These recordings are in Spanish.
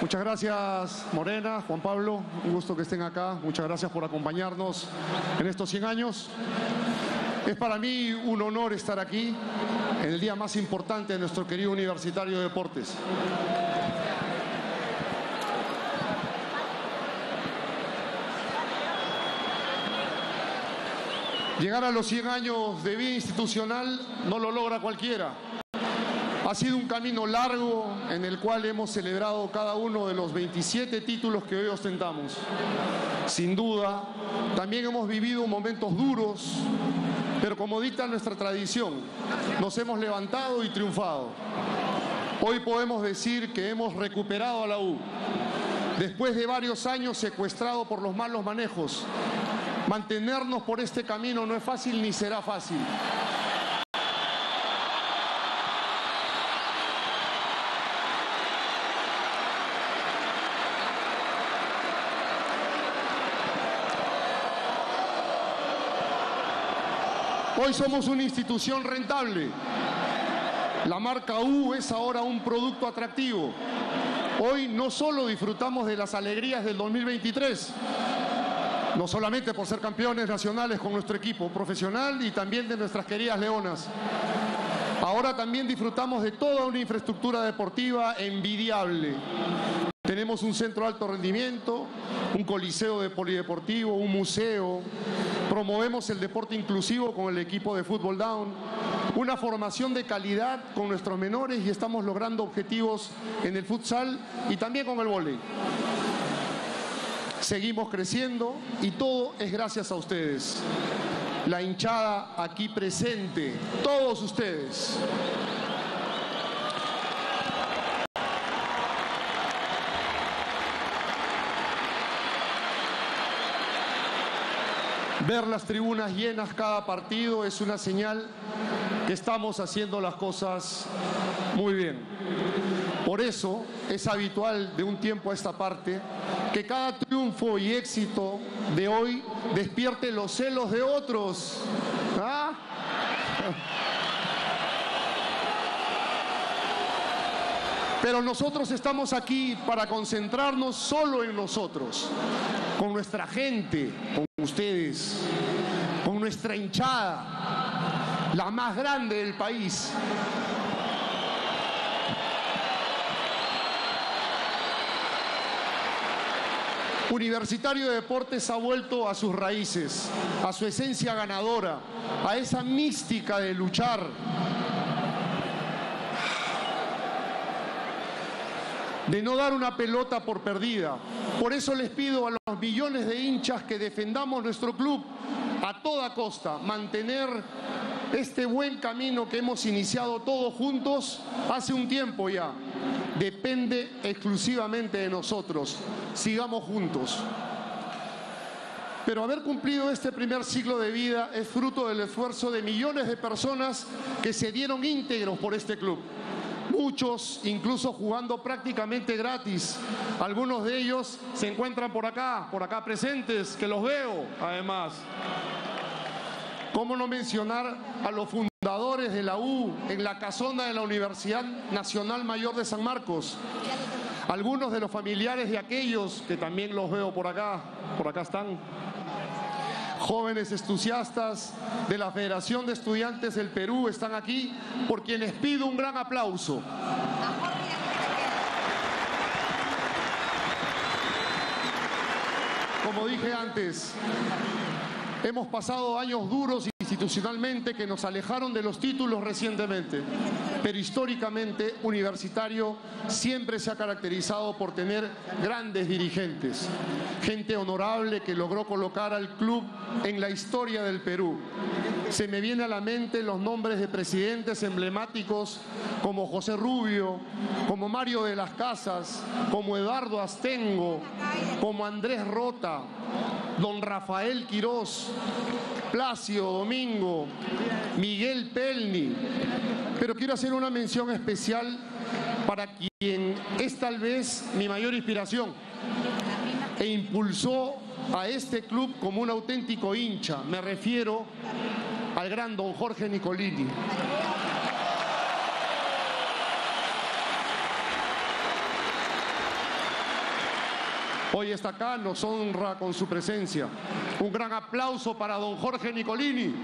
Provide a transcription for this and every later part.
Muchas gracias, Morena, Juan Pablo. Un gusto que estén acá. Muchas gracias por acompañarnos en estos 100 años. Es para mí un honor estar aquí en el día más importante de nuestro querido Universitario de Deportes. Llegar a los 100 años de vida institucional no lo logra cualquiera. Ha sido un camino largo en el cual hemos celebrado cada uno de los 27 títulos que hoy ostentamos. Sin duda, también hemos vivido momentos duros, pero como dicta nuestra tradición, nos hemos levantado y triunfado. Hoy podemos decir que hemos recuperado a la U. Después de varios años secuestrado por los malos manejos, mantenernos por este camino no es fácil ni será fácil. Hoy somos una institución rentable. La marca U es ahora un producto atractivo. Hoy no solo disfrutamos de las alegrías del 2023, no solamente por ser campeones nacionales con nuestro equipo profesional y también de nuestras queridas leonas. Ahora también disfrutamos de toda una infraestructura deportiva envidiable. Tenemos un centro de alto rendimiento, un coliseo de polideportivo, un museo. Promovemos el deporte inclusivo con el equipo de Fútbol Down. Una formación de calidad con nuestros menores y estamos logrando objetivos en el futsal y también con el vóley. Seguimos creciendo y todo es gracias a ustedes. La hinchada aquí presente, todos ustedes. Ver las tribunas llenas cada partido es una señal que estamos haciendo las cosas muy bien. Por eso es habitual de un tiempo a esta parte que cada triunfo y éxito de hoy despierte los celos de otros. ¿Ah? Pero nosotros estamos aquí para concentrarnos solo en nosotros, con nuestra gente, con ustedes, con nuestra hinchada, la más grande del país. Universitario de Deportes ha vuelto a sus raíces, a su esencia ganadora, a esa mística de luchar, de no dar una pelota por perdida. Por eso les pido a los millones de hinchas que defendamos nuestro club a toda costa, mantener este buen camino que hemos iniciado todos juntos hace un tiempo ya. Depende exclusivamente de nosotros. Sigamos juntos. Pero haber cumplido este primer ciclo de vida es fruto del esfuerzo de millones de personas que se dieron íntegros por este club muchos incluso jugando prácticamente gratis. Algunos de ellos se encuentran por acá, por acá presentes, que los veo además. ¿Cómo no mencionar a los fundadores de la U en la casona de la Universidad Nacional Mayor de San Marcos? Algunos de los familiares de aquellos que también los veo por acá, por acá están, jóvenes entusiastas de la Federación de Estudiantes del Perú están aquí, por quienes pido un gran aplauso. Como dije antes, hemos pasado años duros institucionalmente que nos alejaron de los títulos recientemente, pero históricamente Universitario siempre se ha caracterizado por tener grandes dirigentes, gente honorable que logró colocar al club en la historia del Perú. Se me viene a la mente los nombres de presidentes emblemáticos como José Rubio, como Mario de las Casas, como Eduardo Astengo, como Andrés Rota, don Rafael Quirós, Placio Domingo, Miguel Pelni. Pero quiero una mención especial para quien es tal vez mi mayor inspiración e impulsó a este club como un auténtico hincha. Me refiero al gran don Jorge Nicolini. Hoy está acá, nos honra con su presencia. Un gran aplauso para don Jorge Nicolini.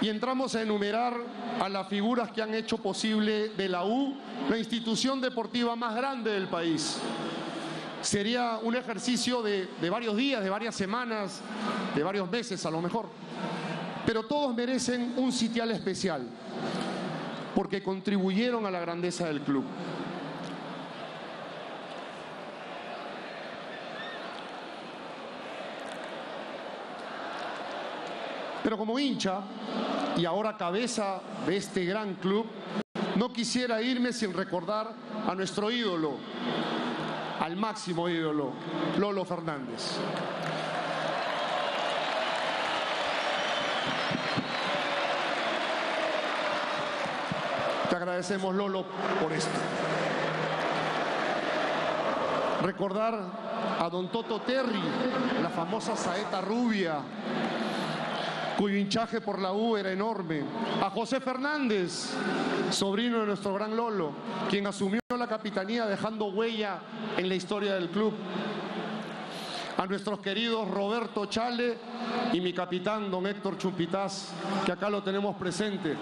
Y entramos a enumerar a las figuras que han hecho posible de la U la institución deportiva más grande del país. Sería un ejercicio de, varios días, de varias semanas, de varios meses a lo mejor. Pero todos merecen un sitial especial, porque contribuyeron a la grandeza del club. Pero como hincha y ahora cabeza de este gran club, no quisiera irme sin recordar a nuestro ídolo, al máximo ídolo, Lolo Fernández. Te agradecemos, Lolo, por esto. Recordar a don Toto Terry, la famosa saeta rubia, cuyo hinchaje por la U era enorme. A José Fernández, sobrino de nuestro gran Lolo, quien asumió la capitanía dejando huella en la historia del club. A nuestros queridos Roberto Chale y mi capitán, don Héctor Chumpitaz, que acá lo tenemos presente.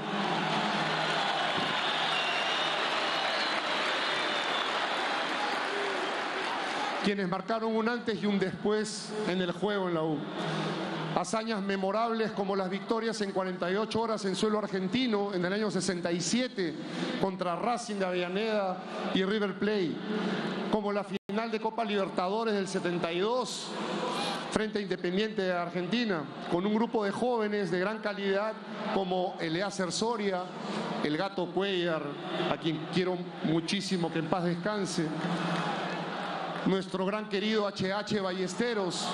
quienes marcaron un antes y un después en el juego en la U. Hazañas memorables como las victorias en 48 horas en suelo argentino en el año 67 contra Racing de Avellaneda y River Plate, como la final de Copa Libertadores del 72 frente a Independiente de Argentina, con un grupo de jóvenes de gran calidad como Eleazar Soria, el Gato Cuellar, a quien quiero muchísimo que en paz descanse, nuestro gran querido HH Ballesteros,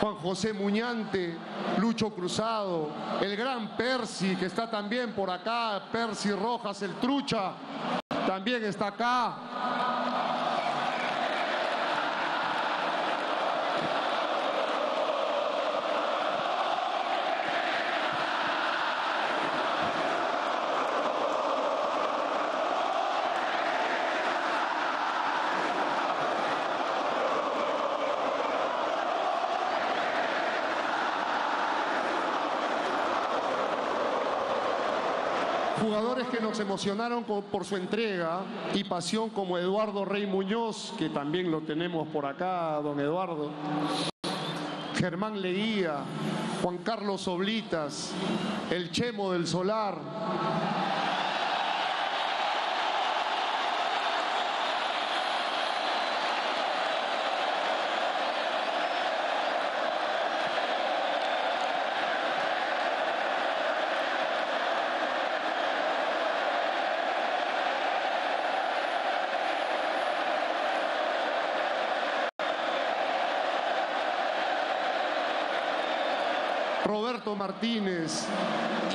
Juan José Muñante, Lucho Cruzado, el gran Percy, que está también por acá, Percy Rojas, el trucha, también está acá. Jugadores que nos emocionaron por su entrega y pasión como Eduardo Rey Muñoz, que también lo tenemos por acá, don Eduardo. Germán Leguía, Juan Carlos Oblitas, el Chemo del Solar, Roberto Martínez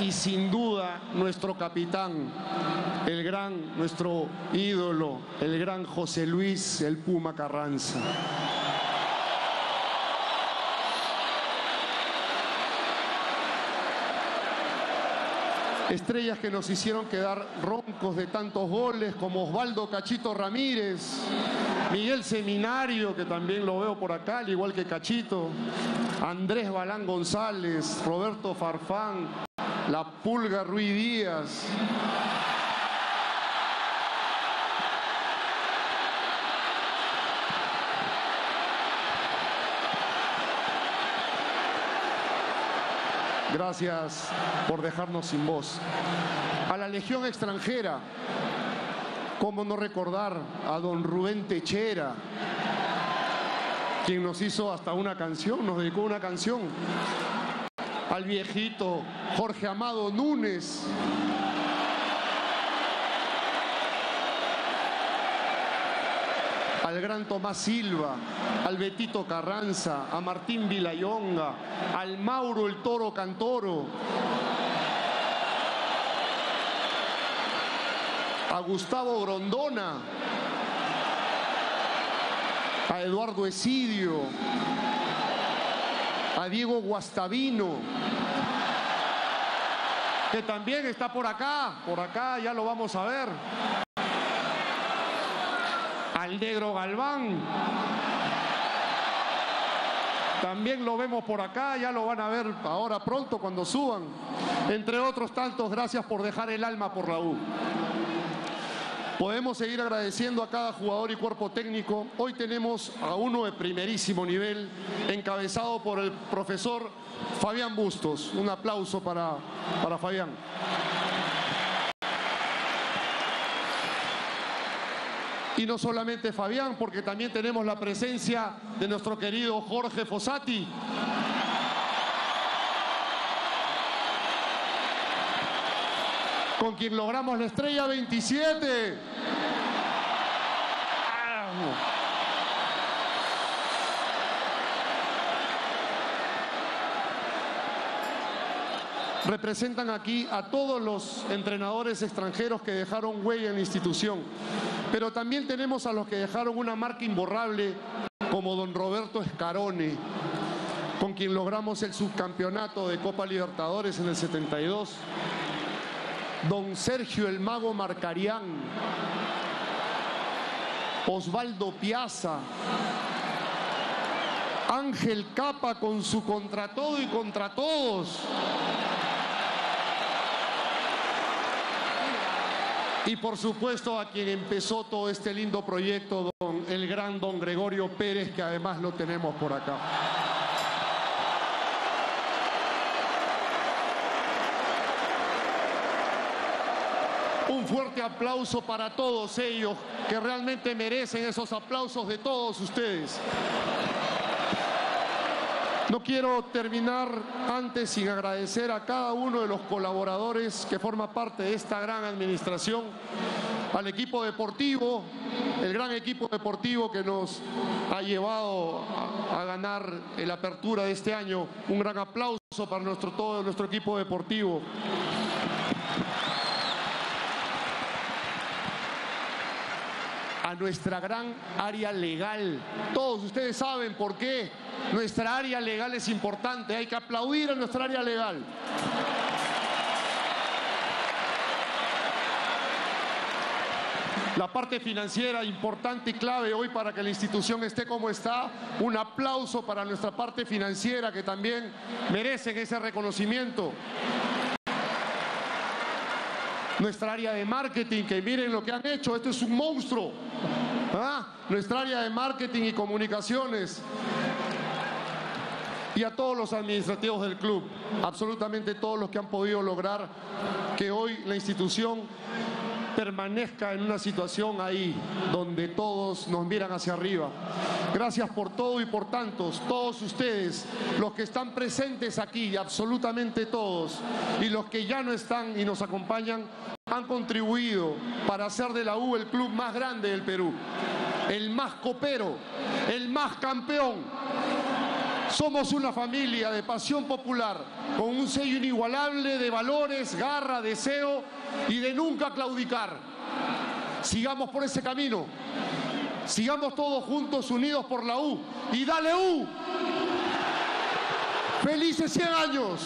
y sin duda nuestro capitán, el gran, nuestro ídolo, el gran José Luis, el Puma Carranza. Estrellas que nos hicieron quedar roncos de tantos goles como Osvaldo Cachito Ramírez, Miguel Seminario, que también lo veo por acá, al igual que Cachito, Andrés Balán González, Roberto Farfán, La Pulga Ruiz Díaz. Gracias por dejarnos sin voz. A la Legión extranjera, ¿cómo no recordar a don Rubén Techera, quien nos hizo hasta una canción, nos dedicó una canción? Al viejito Jorge Amado Núñez, al gran Tomás Silva, al Betito Carranza, a Martín Vilayonga, al Mauro el Toro Cantoro, a Gustavo Grondona, a Eduardo Esidio, a Diego Guastavino, que también está por acá, por acá, ya lo vamos a ver. Al negro Galván. También lo vemos por acá, ya lo van a ver ahora pronto cuando suban. Entre otros tantos, gracias por dejar el alma por la U. Podemos seguir agradeciendo a cada jugador y cuerpo técnico. Hoy tenemos a uno de primerísimo nivel, encabezado por el profesor Fabián Bustos. Un aplauso para, para Fabián. Y no solamente Fabián, porque también tenemos la presencia de nuestro querido Jorge Fossati. Con quien logramos la estrella 27. representan aquí a todos los entrenadores extranjeros que dejaron huella en la institución. Pero también tenemos a los que dejaron una marca imborrable, como don Roberto Escarone, con quien logramos el subcampeonato de Copa Libertadores en el 72. Don Sergio el Mago Marcarián, Osvaldo Piazza, Ángel Capa con su contra todo y contra todos. Y por supuesto a quien empezó todo este lindo proyecto, don, el gran don Gregorio Pérez, que además lo tenemos por acá. Un fuerte aplauso para todos ellos que realmente merecen esos aplausos de todos ustedes. No quiero terminar antes sin agradecer a cada uno de los colaboradores que forma parte de esta gran administración, al equipo deportivo, el gran equipo deportivo que nos ha llevado a, ganar la apertura de este año. Un gran aplauso para nuestro, todo nuestro equipo deportivo. Nuestra gran área legal. Todos ustedes saben por qué nuestra área legal es importante. Hay que aplaudir a nuestra área legal. La parte financiera importante y clave hoy para que la institución esté como está. Un aplauso para nuestra parte financiera que también merecen ese reconocimiento nuestra área de marketing, que miren lo que han hecho, esto es un monstruo. ¿Ah? Nuestra área de marketing y comunicaciones. Y a todos los administrativos del club, absolutamente todos los que han podido lograr que hoy la institución permanezca en una situación ahí donde todos nos miran hacia arriba. Gracias por todo y por tantos, todos ustedes, los que están presentes aquí, absolutamente todos, y los que ya no están y nos acompañan, han contribuido para hacer de la U el club más grande del Perú, el más copero, el más campeón. Somos una familia de pasión popular, con un sello inigualable de valores, garra, deseo y de nunca claudicar. Sigamos por ese camino. Sigamos todos juntos, unidos por la U. Y dale U. Felices 100 años.